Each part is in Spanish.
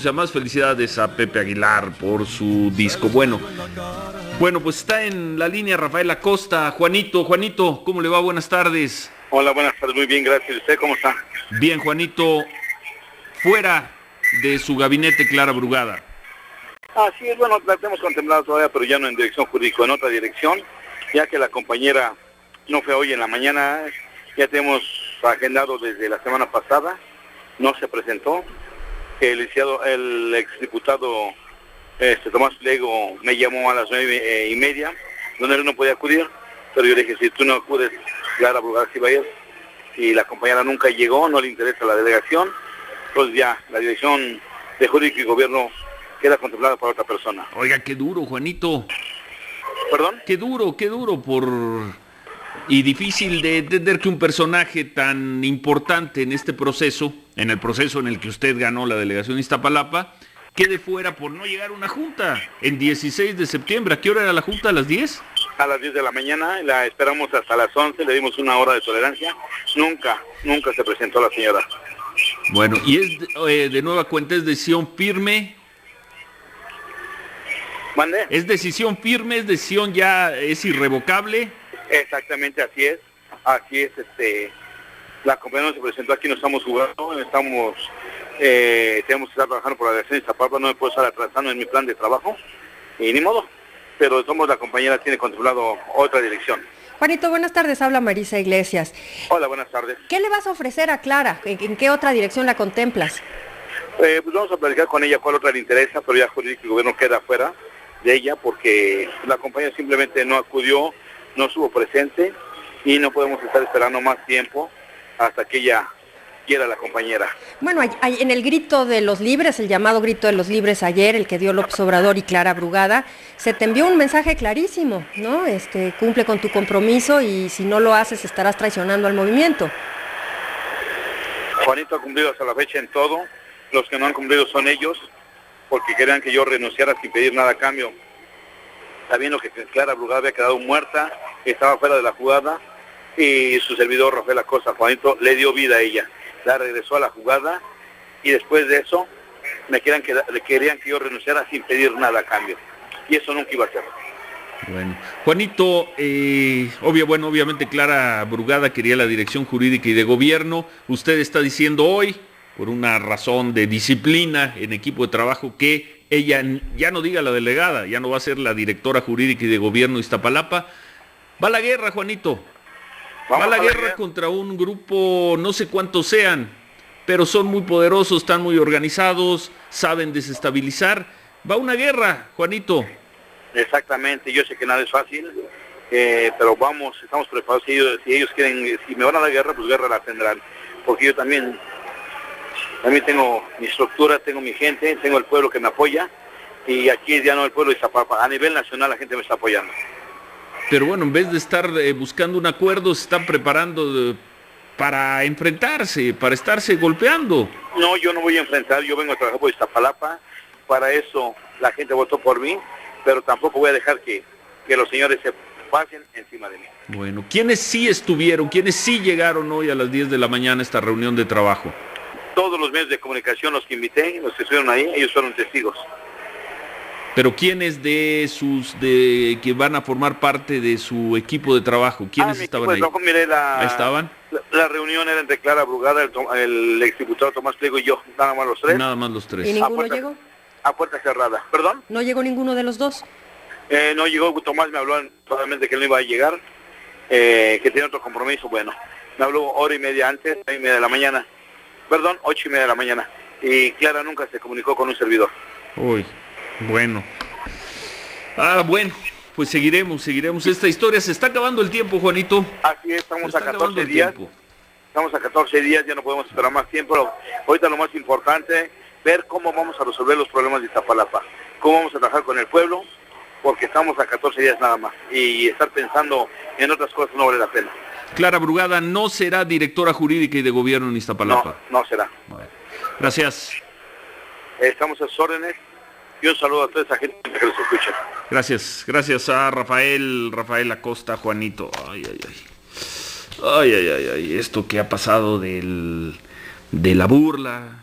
o sea, más felicidades a Pepe Aguilar por su disco. Bueno, bueno, pues está en la línea Rafael Acosta. Juanito, Juanito, ¿cómo le va? Buenas tardes. Hola, buenas tardes, muy bien, gracias. ¿Usted cómo está? Bien, Juanito, fuera de su gabinete Clara Brugada. Así es, bueno, la tenemos contemplado todavía, pero ya no en dirección jurídica, en otra dirección, ya que la compañera no fue hoy en la mañana, ya tenemos agendado desde la semana pasada, no se presentó, el, licenciado, el exdiputado este, Tomás Lego me llamó a las nueve eh, y media, donde él no podía acudir, pero yo le dije, si tú no acudes, Clara Brugada sí va a ir, y la compañera nunca llegó, no le interesa la delegación, pues ya, la dirección de jurídico y gobierno queda contemplada por otra persona. Oiga, qué duro, Juanito. ¿Perdón? Qué duro, qué duro por... Y difícil de entender que un personaje tan importante en este proceso, en el proceso en el que usted ganó la delegación de Iztapalapa, quede fuera por no llegar a una junta en 16 de septiembre. ¿A qué hora era la junta? ¿A las 10? A las 10 de la mañana, la esperamos hasta las 11, le dimos una hora de tolerancia. Nunca, nunca se presentó la señora. Bueno, y es eh, de nueva cuenta, es decisión firme. ¿Mande? Es decisión firme, es decisión ya, es irrevocable. Exactamente, así es. Así es, este, la compañía no se presentó aquí, no estamos jugando, estamos, eh, tenemos que estar trabajando por la dirección de Iztapalapa, no me puedo estar atrasando en mi plan de trabajo, y ni modo, pero somos la compañera tiene controlado otra dirección. Juanito, buenas tardes, habla Marisa Iglesias. Hola, buenas tardes. ¿Qué le vas a ofrecer a Clara? ¿En, en qué otra dirección la contemplas? Eh, pues vamos a platicar con ella cuál otra le interesa, pero ya jurídico y gobierno queda fuera de ella porque la compañía simplemente no acudió, no estuvo presente y no podemos estar esperando más tiempo hasta que ella quiera la compañera. Bueno, hay- hay- en el grito de los libres, el llamado grito de los libres ayer, el que dio López Obrador y Clara Brugada, se te envió un mensaje clarísimo, ¿no? Este, cumple con tu compromiso y si no lo haces estarás traicionando al movimiento. Juanito ha cumplido hasta la fecha en todo, los que no han cumplido son ellos, porque querían que yo renunciara sin pedir nada a cambio. Sabiendo que Clara Brugada había quedado muerta, estaba fuera de la jugada, y su servidor Rafael Acosta, Juanito, le dio vida a ella. La regresó a la jugada, y después de eso, me querían que, yo renunciara sin pedir nada a cambio. Y eso nunca iba a ser. Bueno, Juanito, eh, obvio, bueno, obviamente Clara Brugada quería la dirección jurídica y de gobierno. Usted está diciendo hoy, por una razón de disciplina en equipo de trabajo, que ella ya no diga la delegada, ya no va a ser la directora jurídica y de gobierno de Iztapalapa. Va la guerra, Juanito. Va Vamos la la guerra guerra. contra un grupo, no sé cuántos sean, pero son muy poderosos, están muy organizados, saben desestabilizar. Va una guerra, Juanito. Exactamente, yo sé que nada es fácil, eh, pero vamos, estamos preparados. Si ellos, si ellos quieren, si me van a la guerra, pues guerra la tendrán. Porque yo también, también tengo mi estructura, tengo mi gente, tengo el pueblo que me apoya. Y aquí ya no el pueblo de Iztapalapa, a nivel nacional la gente me está apoyando. Pero bueno, en vez de estar eh, buscando un acuerdo, se están preparando eh, para enfrentarse, para estarse golpeando. No, yo no voy a enfrentar, yo vengo a trabajar por Iztapalapa, para eso la gente votó por mí, pero tampoco voy a dejar que, que los señores se pasen encima de mí. Bueno, ¿quiénes sí estuvieron, quiénes sí llegaron hoy a las 10 de la mañana a esta reunión de trabajo? Todos los medios de comunicación, los que invité, los que estuvieron ahí, ellos fueron testigos. Pero ¿quiénes de sus, de que van a formar parte de su equipo de trabajo? ¿Quiénes Ah, estaban ahí? la, Ahí estaban. La, la reunión era entre Clara Brugada, el, el exdiputado Tomás Pliego y yo, nada más los tres, Nada más los ¿Y tres. ninguno puerta- llegó? a puerta cerrada. ¿Perdón? ¿No llegó ninguno de los dos? Eh, no llegó, Tomás me habló totalmente que no iba a llegar, eh, que tenía otro compromiso, bueno, me habló hora y media antes, nueve y media de la mañana, perdón, ocho y media de la mañana, y Clara nunca se comunicó con un servidor. Uy, bueno. Ah, bueno, pues seguiremos, seguiremos esta historia. Se está acabando el tiempo, Juanito. Así es, estamos a acabando 14 el días, tiempo. estamos a 14 días, ya no podemos esperar más tiempo, ahorita lo más importante, ver cómo vamos a resolver los problemas de Iztapalapa, cómo vamos a trabajar con el pueblo, porque estamos a 14 días nada más, y estar pensando en otras cosas no vale la pena. Clara Brugada no será directora jurídica y de gobierno en No, Iztapalapa. no será. Bueno, Gracias, Estamos a sus órdenes y un saludo a toda esa gente que nos escucha. gracias, gracias a Rafael, Rafael Acosta, Juanito. Ay, ay, ay. Ay, ay, ay, ay. Esto que ha pasado del, de la burla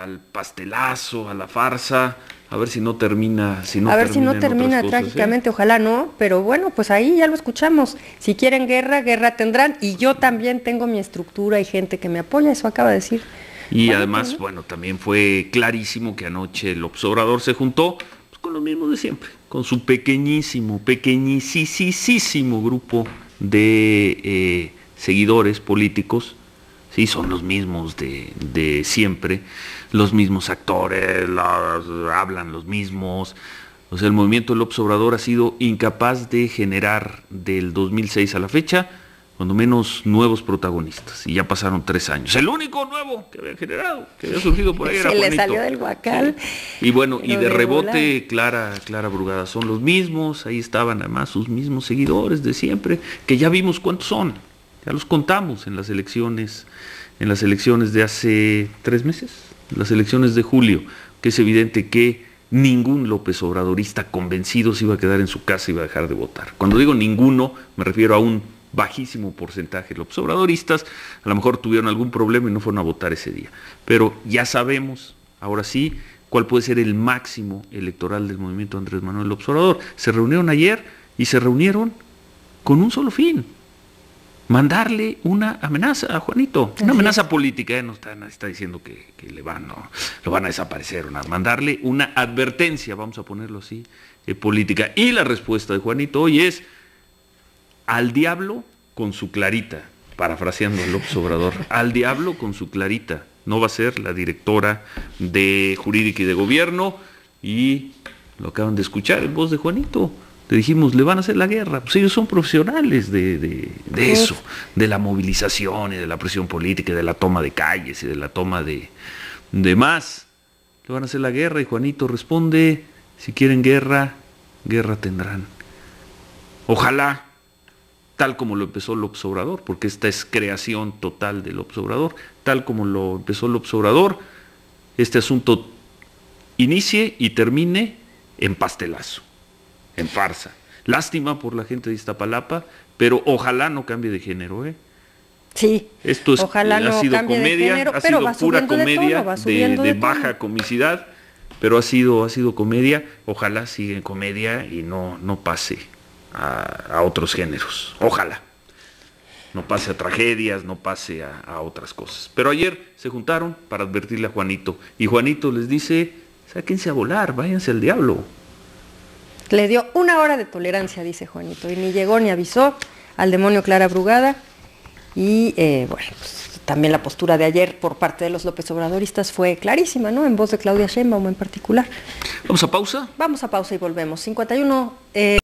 al pastelazo, a la farsa, a ver si no termina, si no a ver si no termina cosas, ¿eh? trágicamente, ojalá no, pero bueno, pues ahí ya lo escuchamos. Si quieren guerra, guerra tendrán, y yo también tengo mi estructura y gente que me apoya, eso acaba de decir. Y Bueno, además, bueno, también fue clarísimo que anoche el observador se juntó pues, con los mismos de siempre, con su pequeñísimo, pequeñísimo grupo de eh, seguidores políticos. Sí, son los mismos de, de siempre, los mismos actores, hablan los mismos. O sea, el movimiento López Obrador ha sido incapaz de generar del 2006 a la fecha, cuando menos nuevos protagonistas. Y ya pasaron tres años. El único nuevo que había generado, que había surgido por ahí era Se le Juanito. salió del guacal. Sí. Y bueno, y de rebote, Clara, Clara Brugada, son los mismos, ahí estaban además sus mismos seguidores de siempre, que ya vimos cuántos son, ya los contamos en las elecciones, en las elecciones de hace tres meses, las elecciones de julio, que es evidente que ningún López Obradorista convencido se iba a quedar en su casa y iba a dejar de votar. Cuando digo ninguno, me refiero a un bajísimo porcentaje de López Obradoristas, a lo mejor tuvieron algún problema y no fueron a votar ese día. Pero ya sabemos, ahora sí, cuál puede ser el máximo electoral del movimiento Andrés Manuel López Obrador. Se reunieron ayer y se reunieron con un solo fin, mandarle una amenaza a Juanito, una amenaza política, ¿eh? no está, está diciendo que, que le van, no, lo van a desaparecer, una- mandarle una advertencia, vamos a ponerlo así, eh, política. Y la respuesta de Juanito hoy es al diablo con su clarita, parafraseando a López Obrador, al diablo con su clarita. No va a ser la directora de jurídica y de gobierno y lo acaban de escuchar en voz de Juanito. Le dijimos, le van a hacer la guerra. Pues ellos son profesionales de, de- de eso, de la movilización y de la presión política, y de la toma de calles y de la toma de, de más. Le van a hacer la guerra y Juanito responde, si quieren guerra, guerra tendrán. Ojalá, tal como lo empezó López Obrador, porque esta es creación total de López Obrador, tal como lo empezó López Obrador, este asunto inicie y termine en pastelazo, en farsa. Lástima por la gente de Iztapalapa, pero ojalá no cambie de género, ¿eh? Sí. Esto es, Ojalá ha no sido cambie de comedia, género, ha pero sido va pura de comedia tono, de, de de baja comicidad, pero ha sido, ha sido comedia. Ojalá siga en comedia y no, no pase a, a otros géneros. Ojalá. No pase a tragedias, no pase a, a otras cosas. Pero ayer se juntaron para advertirle a Juanito. Y Juanito les dice, sáquense a volar, váyanse al diablo. Le dio una hora de tolerancia, dice Juanito, y ni llegó ni avisó al demonio Clara Brugada. Y eh, bueno, pues, también la postura de ayer por parte de los López Obradoristas fue clarísima, ¿no? En voz de Claudia Sheinbaum en particular. Vamos a pausa. Vamos a pausa y volvemos. 51. eh,